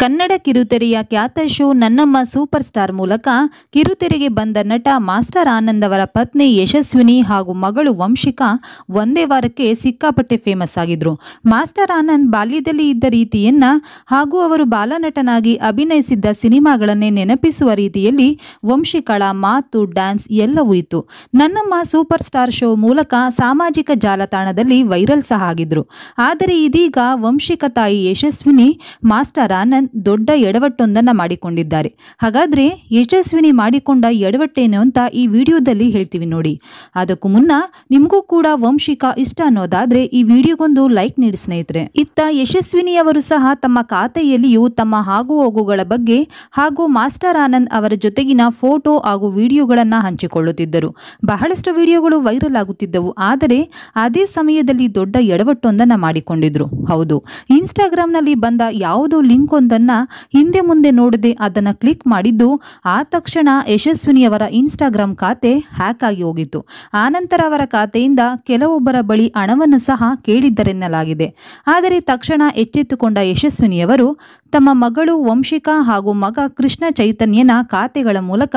ಕನ್ನಡ ಕಿರುತೆರೆಯ ಖ್ಯಾತ ಶೋ ನನ್ನಮ್ಮ super star ಮೂಲಕ ಕಿರುತೆರೆಗೆ ಬಂದ ನಟ ಮಾಸ್ಟರ್ ಆನಂದ್ ಅವರ ಪತ್ನಿ ಯಶಸ್ವಿನಿ ಹಾಗೂ ಮಗಳು ವಂಶಿಕಾ ಒಂದೇ ವಾರಕ್ಕೆ ಸಿಕ್ಕಾಪಟ್ಟೆ ಫೇಮಸ್ ಆಗಿದ್ರು. ಮಾಸ್ಟರ್ ಆನಂದ್ ಬಾಲ್ಯದಲ್ಲಿ ಇದ್ದ ರೀತಿಯನ್ನ ಹಾಗೂ ಅವರು ಬಾಲನಟನಾಗಿ ಅಭಿನಯಿಸಿದ್ದ ಸಿನಿಮಾಗಳನ್ನೇ ನೆನಪಿಸುವ ರೀತಿಯಲ್ಲಿ ವಂಶಿಕಳ ಮಾತು, ಡ್ಯಾನ್ಸ್ ಎಲ್ಲವೂ ಇತ್ತು. ನನ್ನಮ್ಮ ಸೂಪರ್ ಸ್ಟಾರ್ ಶೋ ಮೂಲಕ ಸಾಮಾಜಿಕ ಜಾಲತಾಣದಲ್ಲಿ ವೈರಲ್ ಸಹ ಆಗಿದ್ರು. ಆದರೆ ಇದೀಗ ವಂಶಿಕ ತಾಯಿ ಯಶಸ್ವಿನಿ, ಮಾಸ್ಟರ್ ಆನಂದ್ ದೊಡ್ಡ ಎಡವಟ್ಟೊಂದನ್ನ ಮಾಡಿಕೊಂಡಿದ್ದಾರೆ. ಹಾಗಾದ್ರೆ ಯಶಸ್ವಿನಿ ಮಾಡಿಕೊಂಡ ಎಡವಟ್ಟೇನು ಅಂತ ಈ ವಿಡಿಯೋದಲ್ಲಿ ಹೇಳ್ತೀವಿ ನೋಡಿ. ಅದಕ್ಕೂ ಮುನ್ನ ನಿಮಗೂ ಕೂಡ ವಂಶಿಕ ಇಷ್ಟ ಅನ್ನೋದಾದ್ರೆ ಈ ವಿಡಿಯೋಗೊಂದು ಲೈಕ್ ನೀಡಿ ಸ್ನೇಹಿತರೆ. ಇತ್ತ ಯಶಸ್ವಿನಿ ಅವರು ಸಹ ತಮ್ಮ ಖಾತೆಯಲ್ಲಿಯೂ ತಮ್ಮ ಹಾಗು ಹೋಗುಗಳ ಬಗ್ಗೆ ಹಾಗೂ ಮಾಸ್ಟರ್ ಆನಂದ್ ಅವರ ಜೊತೆಗಿನ ಫೋಟೋ ಹಾಗೂ ವಿಡಿಯೋಗಳನ್ನ ಹಂಚಿಕೊಳ್ಳುತ್ತಿದ್ದರು. ಬಹಳಷ್ಟು ವಿಡಿಯೋಗಳು ವೈರಲ್ ಆಗುತ್ತಿದ್ದವು. ಆದರೆ ಅದೇ ಸಮಯದಲ್ಲಿ ದೊಡ್ಡ ಎಡವಟ್ಟೊಂದನ್ನು ಮಾಡಿಕೊಂಡಿದ್ರು. ಹೌದು. ಇನ್ಸ್ಟಾಗ್ರಾಮ್ನಲ್ಲಿ ಬಂದ ಯಾವುದೋ ಲಿಂಕ್ ಹಿಂದೆ ಮುಂದೆ ನೋಡದೆ ಅದನ್ನ ಕ್ಲಿಕ್ ಮಾಡಿದ್ದು ಆ ತಕ್ಷಣ ಯಶಸ್ವಿನಿಯವರ ಇನ್ಸ್ಟಾಗ್ರಾಂ ಖಾತೆ ಹ್ಯಾಕ್ ಆಗಿ ಹೋಗಿತ್ತು. ಆನಂತರ ಅವರ ಖಾತೆಯಿಂದ ಕೆಲವೊಬ್ಬರ ಬಳಿ ಹಣವನ್ನು ಸಹ ಕೇಳಿದ್ದರೆನ್ನಲಾಗಿದೆ. ಆದರೆ ತಕ್ಷಣ ಎಚ್ಚೆತ್ತುಕೊಂಡ ಯಶಸ್ವಿನಿಯವರು ತಮ್ಮ ಮಗಳು ವಂಶಿಕಾ ಹಾಗೂ ಮಗ ಕೃಷ್ಣ ಚೈತನ್ಯನ ಖಾತೆಗಳ ಮೂಲಕ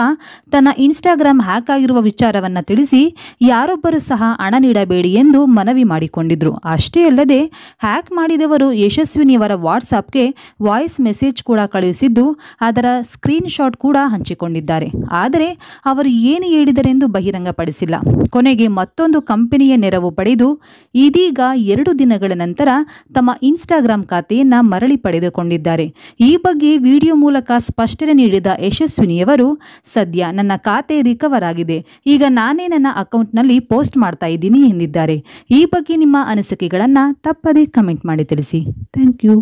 ತನ್ನ ಇನ್ಸ್ಟಾಗ್ರಾಮ್ ಹ್ಯಾಕ್ ಆಗಿರುವ ವಿಚಾರವನ್ನು ತಿಳಿಸಿ, ಯಾರೊಬ್ಬರು ಸಹ ಹಣ ನೀಡಬೇಡಿ ಎಂದು ಮನವಿ ಮಾಡಿಕೊಂಡಿದ್ರು. ಅಷ್ಟೇ ಅಲ್ಲದೆ ಹ್ಯಾಕ್ ಮಾಡಿದವರು ಯಶಸ್ವಿನಿಯವರ ವಾಟ್ಸಾಪ್ಗೆ ವಾಯ್ಸ್ ಮೆಸೇಜ್ ಕೂಡ ಕಳುಹಿಸಿದ್ದು ಅದರ ಸ್ಕ್ರೀನ್ ಶಾಟ್ ಕೂಡ ಹಂಚಿಕೊಂಡಿದ್ದಾರೆ. ಆದರೆ ಅವರು ಏನು ಹೇಳಿದರೆಂದು ಬಹಿರಂಗಪಡಿಸಿಲ್ಲ. ಕೊನೆಗೆ ಮತ್ತೊಂದು ಕಂಪನಿಯ ನೆರವು ಪಡೆದು, ಇದೀಗ ಎರಡು ದಿನಗಳ ನಂತರ ತಮ್ಮ ಇನ್ಸ್ಟಾಗ್ರಾಂ ಖಾತೆಯನ್ನು ಮರಳಿ ಪಡೆದುಕೊಂಡಿದ್ದಾರೆ. ಈ ಬಗ್ಗೆ ವಿಡಿಯೋ ಮೂಲಕ ಸ್ಪಷ್ಟನೆ ನೀಡಿದ ಯಶಸ್ವಿನಿಯವರು, ಸದ್ಯ ನನ್ನ ಖಾತೆ ರಿಕವರ್ ಆಗಿದೆ. ಈಗ ನಾನೇ ನನ್ನ ಅಕೌಂಟ್ನಲ್ಲಿ ಪೋಸ್ಟ್ ಮಾಡ್ತಾ ಇದ್ದೀನಿ ಎಂದಿದ್ದಾರೆ. ಈ ಬಗ್ಗೆ ನಿಮ್ಮ ಅನಿಸಿಕೆಗಳನ್ನು ತಪ್ಪದೇ ಕಮೆಂಟ್ ಮಾಡಿ ತಿಳಿಸಿ. Thank you.